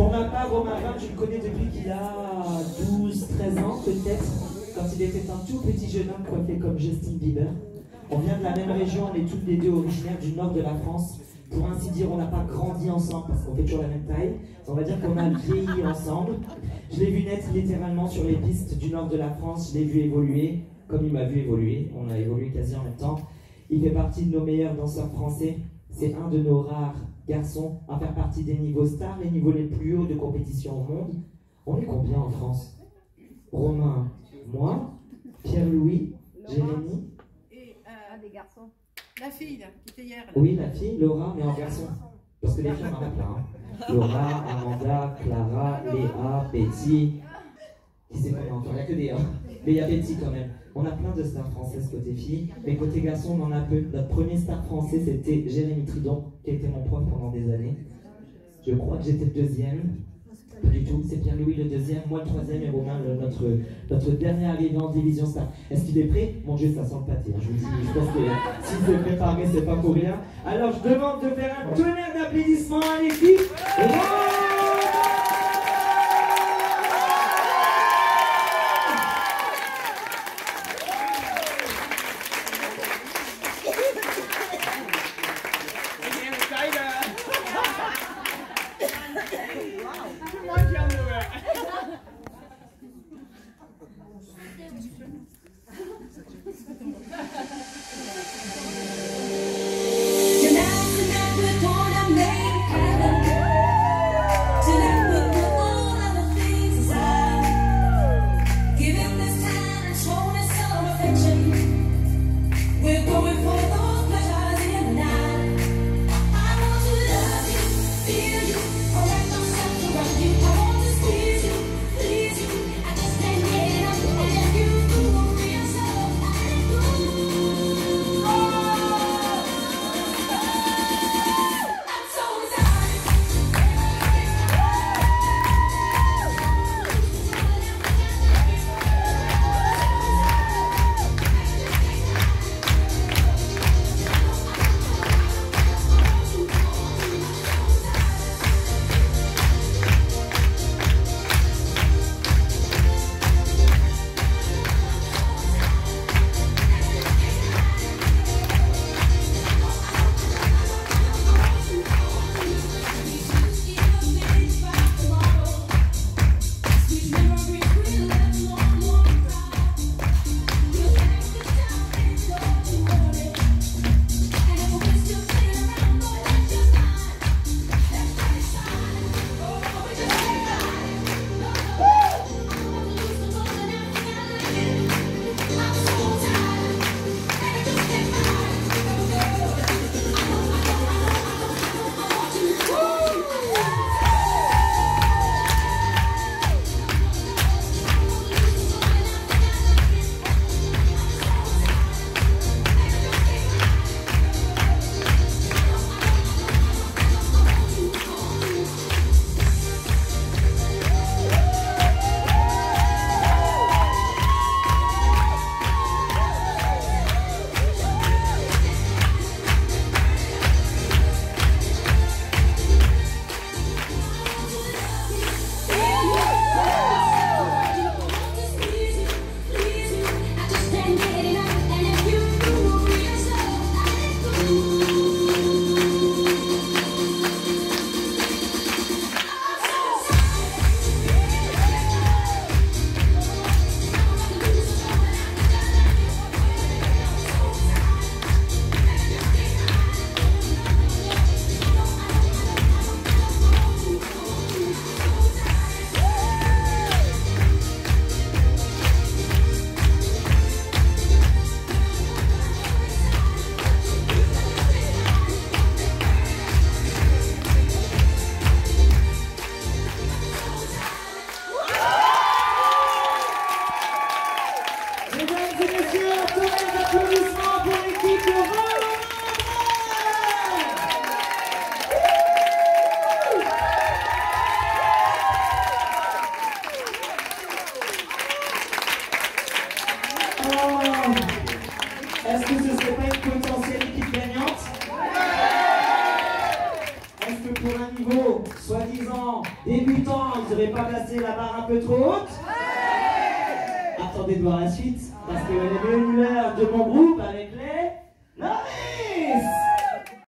Pour ma part, Romain Rame, je le connais depuis qu'il a 12, 13 ans peut-être, quand il était un tout petit jeune homme coiffé comme Justin Bieber. On vient de la même région, on est toutes les deux originaires du nord de la France. Pour ainsi dire, on n'a pas grandi ensemble parce qu'on fait toujours la même taille. On va dire qu'on a vieilli ensemble. Je l'ai vu naître littéralement sur les pistes du nord de la France. Je l'ai vu évoluer comme il m'a vu évoluer. On a évolué quasi en même temps. Il fait partie de nos meilleurs danseurs français. C'est un de nos rares garçons à faire partie des niveaux stars, les niveaux les plus hauts de compétition au monde. On est combien en France? Romain, moi, Pierre-Louis, Jérémy. Et euh, des garçons. La fille là, qui était hier. Oui, la fille, Laura, mais en garçon. Parce que les filles, on en a plein. hein. Laura, Amanda, Clara, Léa, Betty. Qui c'est qu'on Il n'y a que des A. Mais il y a Betty quand même. On a plein de stars françaises côté filles. Mais côté garçon, on en a peu. Notre premier star français, c'était Jérémy Tridon, qui était mon prof pendant des années. Je crois que j'étais le deuxième. Pas du tout, c'est Pierre-Louis le deuxième, moi le troisième et Romain notre, dernier arrivé en division star. Est-ce qu'il est prêt? Mon Dieu, ça sent le pâté, je vous dis. Je pense que s'il s'est préparé, c'est pas pour rien. Alors je demande de faire un tonnerre d'applaudissements à l'équipe. Est-ce que ce serait pas une potentielle équipe gagnante Est-ce que pour un niveau soi-disant ans, débutants, vous n'aurez pas placé la barre un peu trop haute Attendez de voir la suite, parce que les meilleurs de mon groupe avec les...